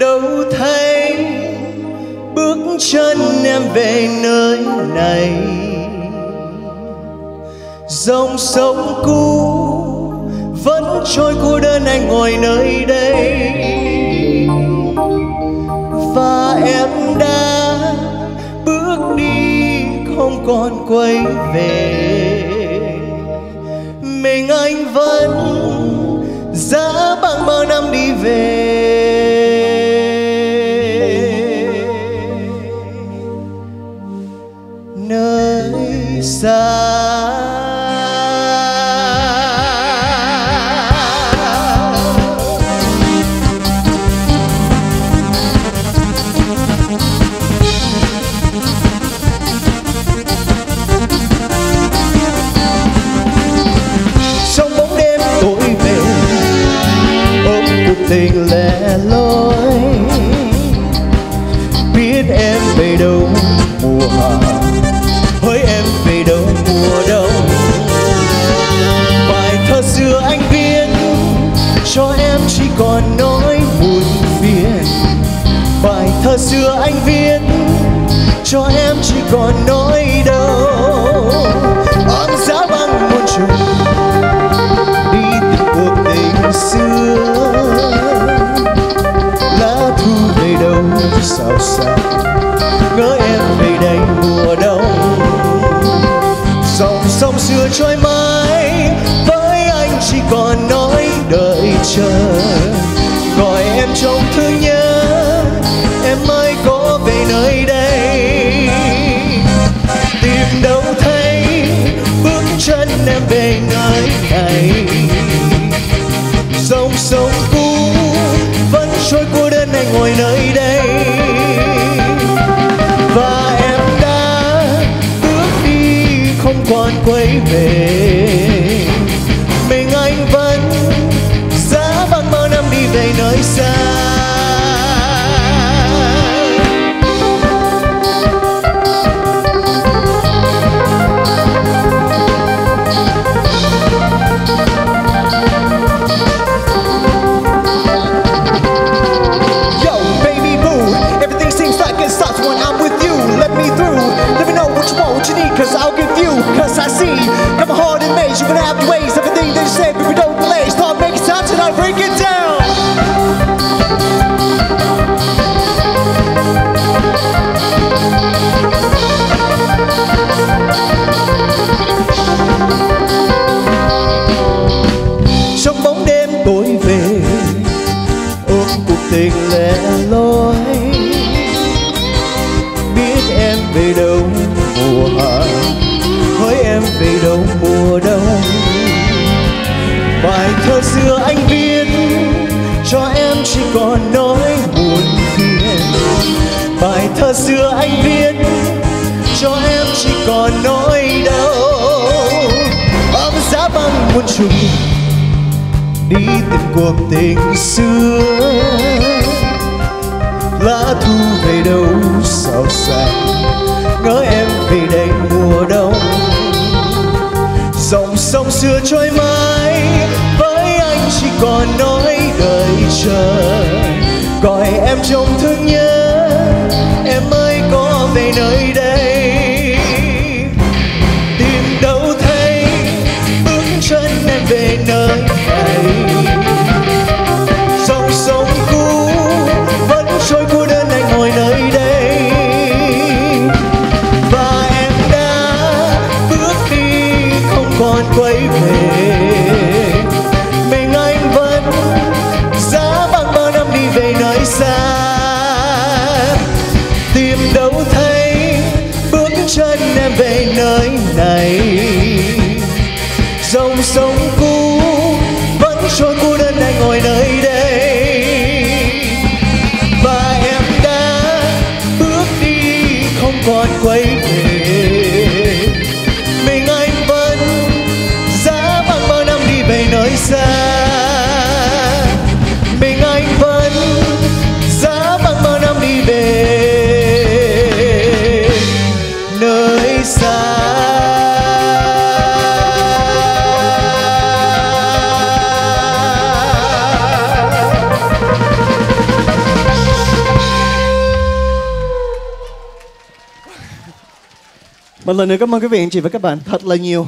đâu thấy bước chân em về nơi này. Dòng sông cũ vẫn trôi cô đơn anh ngồi nơi đây. Và em đã bước đi không còn quay về. Mình anh vẫn giá bằng bao năm đi về. Tình lẻ loi. Biết em về đâu mùa hạ hỡi em về đâu mùa đông. Bài thơ xưa anh viết, cho em chỉ còn nỗi buồn phiền. Bài thơ xưa anh viết, cho em chỉ còn nỗi đau. Sao xa. Ngỡ em về đây mùa đông dòng sông xưa trôi mãi, với anh chỉ còn nói đợi chờ. Gọi em trong thương nhớ, em mới có về nơi đây. Tìm đâu thấy, bước chân em về nơi này. Dòng sông cũ, vẫn trôi cô đơn anh ngồi nơi đây mình lẻ loi biết em về đâu mùa hạ hỡi em về đâu mùa đông. Bài thơ xưa anh viết, cho em chỉ còn nỗi buồn phiền. Bài thơ xưa anh viết, cho em chỉ còn nỗi đau. Ấm giá băng muôn trùng, đi tìm cuộc tình xưa lá thu về đâu sao xa ngỡ em về đây mùa đông. Dòng sông xưa trôi mãi, với anh chỉ còn nói đợi chờ. Gọi em trong thương nhớ. Về nơi này. Dòng sông cũ vẫn trôi cô đơn anh ngồi nơi đây. Và em đã bước đi không còn quay xa. Một lần nữa cảm ơn quý vị anh chị và các bạn thật là nhiều.